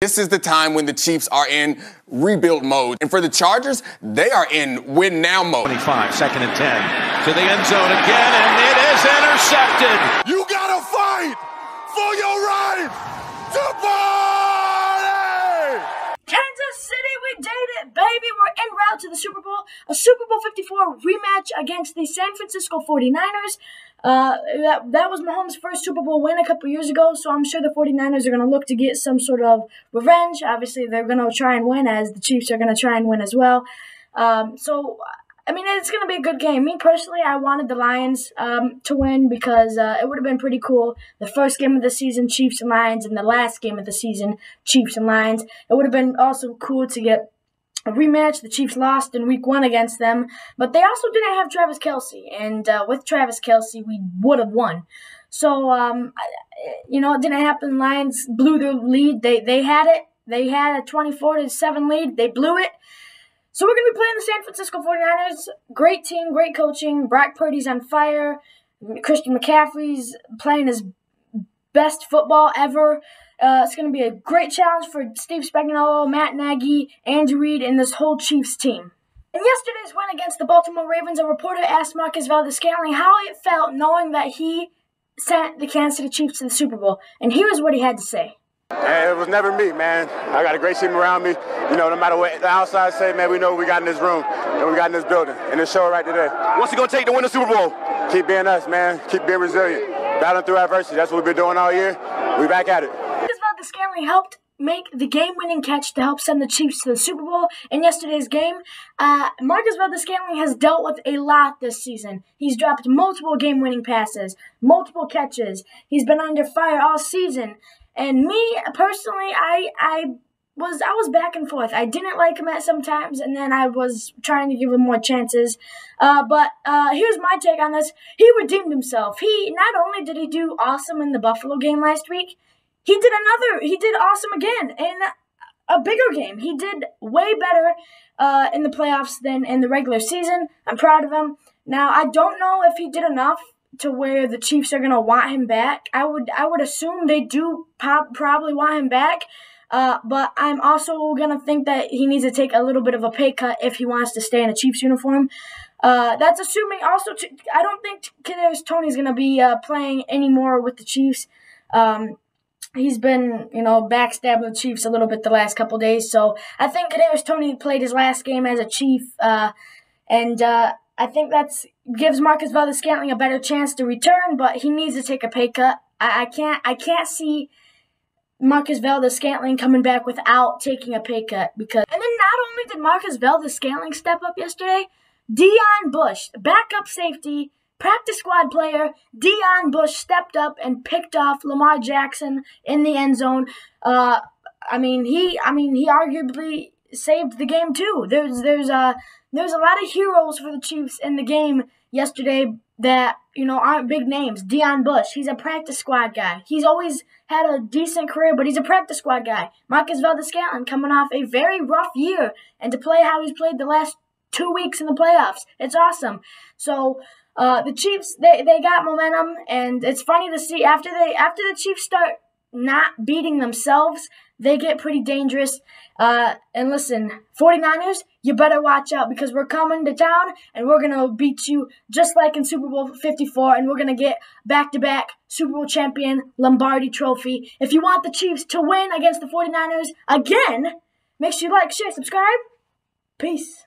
This is the time when the Chiefs are in rebuild mode. And for the Chargers, they are in win now mode. 25, second and 10. To the end zone again, and it is intercepted. You gotta fight for your right to party! Kansas City, we did it, baby. We're en route to the Super Bowl. A Super Bowl 54 rematch against the San Francisco 49ers. Uh, that, that was Mahomes' first Super Bowl win a couple years ago, so I'm sure the 49ers are going to look to get some sort of revenge. Obviously, they're going to try and win, as the Chiefs are going to try and win as well. Um, so, I mean, it's going to be a good game. Me personally, I wanted the Lions um, to win because uh, it would have been pretty cool. The first game of the season, Chiefs and Lions, and the last game of the season, Chiefs and Lions. It would have been also cool to get a rematch. The Chiefs lost in week one against them, but they also didn't have Travis Kelce. and uh, with Travis Kelce, we would have won. So, um, you know, it didn't happen. Lions blew their lead. They they had it. They had a 24 to 7 lead. They blew it. So we're going to be playing the San Francisco 49ers. Great team, great coaching. Brock Purdy's on fire. Christian McCaffrey's playing his best football ever. Uh, it's going to be a great challenge for Steve Spagnuolo, Matt Nagy, Andy Reid, and this whole Chiefs team. In yesterday's win against the Baltimore Ravens, a reporter asked Marquez Valdes-Scantling how it felt knowing that he sent the Kansas City Chiefs to the Super Bowl, and here's what he had to say. Hey, it was never me, man. I got a great team around me. You know, no matter what the outside say, man, we know what we got in this room and we got in this building and this show right today. What's it gonna take to win the Super Bowl? Keep being us, man. Keep being resilient. Battling through adversity. That's what we've been doing all year. We back at it. Valdes-Scantling helped make the game-winning catch to help send the Chiefs to the Super Bowl in yesterday's game. Uh, Marquez Valdes-Scantling has dealt with a lot this season. He's dropped multiple game-winning passes, multiple catches. He's been under fire all season. And me personally, I I was I was back and forth. I didn't like him at some times, and then I was trying to give him more chances. Uh, but uh, here's my take on this: he redeemed himself. He not only did he do awesome in the Buffalo game last week, he did another. He did awesome again in a bigger game. He did way better uh, in the playoffs than in the regular season. I'm proud of him. Now I don't know if he did enough to where the Chiefs are gonna want him back. I would I would assume they do pop, probably want him back. Uh, but I'm also gonna think that he needs to take a little bit of a pay cut if he wants to stay in a Chiefs uniform. Uh, that's assuming also. To, I don't think Kadarius Toney's gonna be uh, playing anymore with the Chiefs. Um, he's been, you know, backstabbing the Chiefs a little bit the last couple days. So I think Kadarius Toney played his last game as a Chief, uh, and uh, I think that's gives Marcus Valdes-Scantling a better chance to return. But he needs to take a pay cut. I, I can't. I can't see Marquez Valdes-Scantling coming back without taking a pay cut because. And then not only did Marcus Valdes-Scantling step up yesterday, Deon Bush, backup safety, practice squad player, Deon Bush stepped up and picked off Lamar Jackson in the end zone. Uh, I mean, he. I mean, he arguably saved the game too. There's there's a there's a lot of heroes for the Chiefs in the game yesterday that you know aren't big names. Deon Bush, he's a practice squad guy. He's always had a decent career, but he's a practice squad guy. Marquez Valdes-Scantling coming off a very rough year, and to play how he's played the last two weeks in the playoffs, it's awesome. So. Uh, the Chiefs, they, they got momentum, and it's funny to see after they after the Chiefs start not beating themselves, they get pretty dangerous. Uh, and listen, 49ers, you better watch out because we're coming to town and we're going to beat you just like in Super Bowl 54 and we're going to get back to back Super Bowl champion Lombardi trophy. If you want the Chiefs to win against the 49ers again, make sure you like, share, subscribe. Peace.